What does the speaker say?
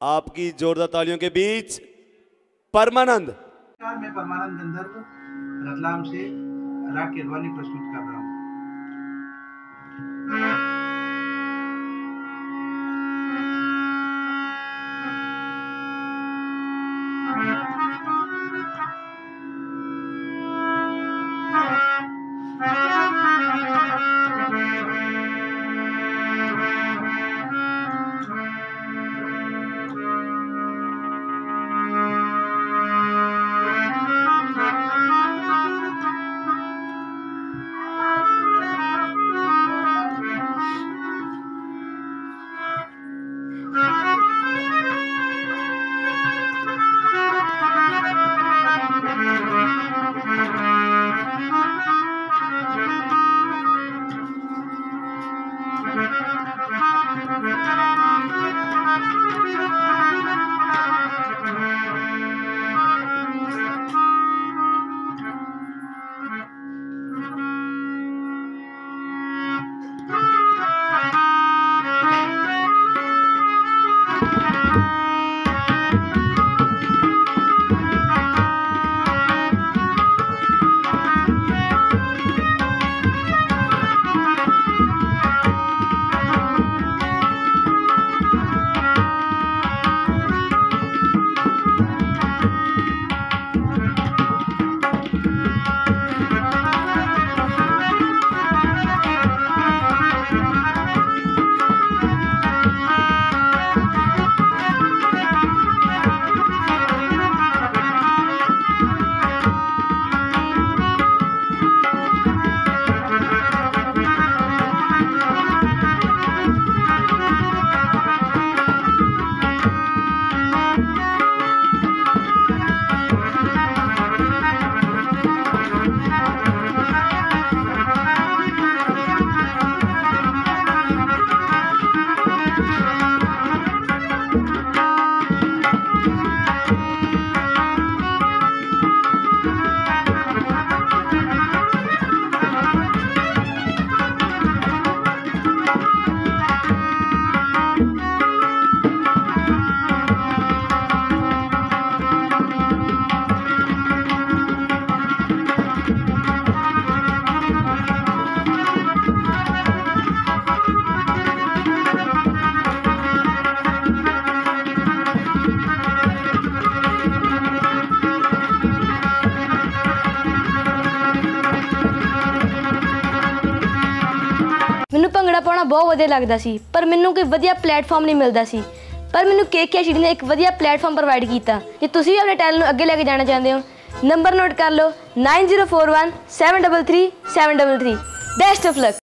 आपकी जोरदार तालियों के बीच परमानंद नमस्कार मैं परमानंद गंधर्व रतलाम से राग केरवानी प्रस्तुत कर रहा हूँ ਮੈਨੂੰ ਭੰਗੜਾ ਪਾਉਣਾ ਬਹੁਤ ਵਧੀਆ ਲੱਗਦਾ ਸੀ, ਪਰ ਮੈਨੂੰ ਕੋਈ ਵਧੀਆ ਪਲੇਟਫਾਰਮ ਨਹੀਂ ਮਿਲਦਾ ਸੀ। ਪਰ ਮੈਨੂੰ ਕੇਕੇ ਸ਼ੀੜੀ ਨੇ ਇੱਕ ਵਧੀਆ ਪਲੇਟਫਾਰਮ ਪ੍ਰੋਵਾਈਡ ਕੀਤਾ। ਜੇ ਤੁਸੀਂ ਵੀ ਆਪਣੇ ਟੈਲੈਂਟ ਨੂੰ ਅੱਗੇ ਲੈ ਕੇ ਜਾਣਾ ਚਾਹੁੰਦੇ ਹੋ ਨੰਬਰ ਨੋਟ ਕਰ ਲਓ 9041 733 733 ਬੈਸਟ ਆਫ ਲੱਕ